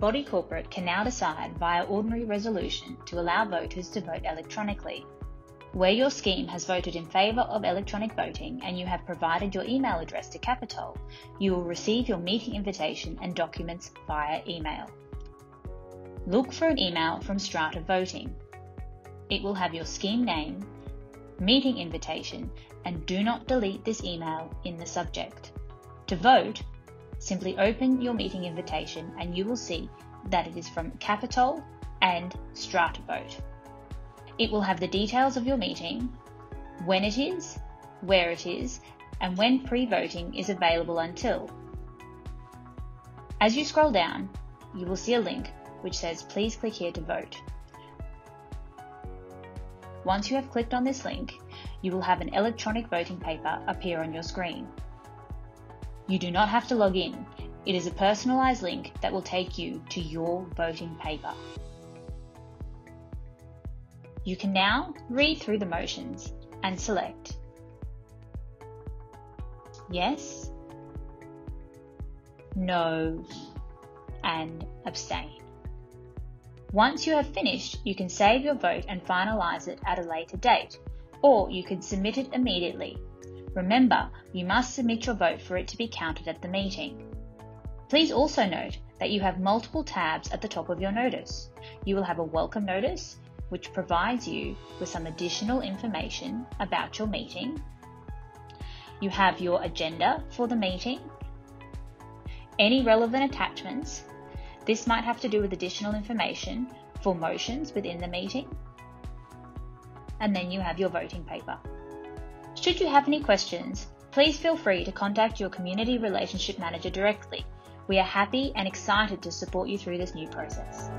body corporate can now decide via ordinary resolution to allow voters to vote electronically. Where your scheme has voted in favour of electronic voting and you have provided your email address to Capitol, you will receive your meeting invitation and documents via email. Look for an email from Strata Voting. It will have your scheme name, meeting invitation, and do not delete this email in the subject. To vote, simply open your meeting invitation and you will see that it is from Capitol and StrataVote. It will have the details of your meeting, when it is, where it is, and when pre-voting is available until. As you scroll down, you will see a link which says please click here to vote. Once you have clicked on this link, you will have an electronic voting paper appear on your screen. You do not have to log in. It is a personalised link that will take you to your voting paper. You can now read through the motions and select yes, no, and abstain. Once you have finished, you can save your vote and finalise it at a later date, or you can submit it immediately. Remember, you must submit your vote for it to be counted at the meeting. Please also note that you have multiple tabs at the top of your notice. You will have a welcome notice, which provides you with some additional information about your meeting. You have your agenda for the meeting, any relevant attachments. This might have to do with additional information for motions within the meeting. And then you have your voting paper. Should you have any questions, please feel free to contact your Community Relationship Manager directly. We are happy and excited to support you through this new process.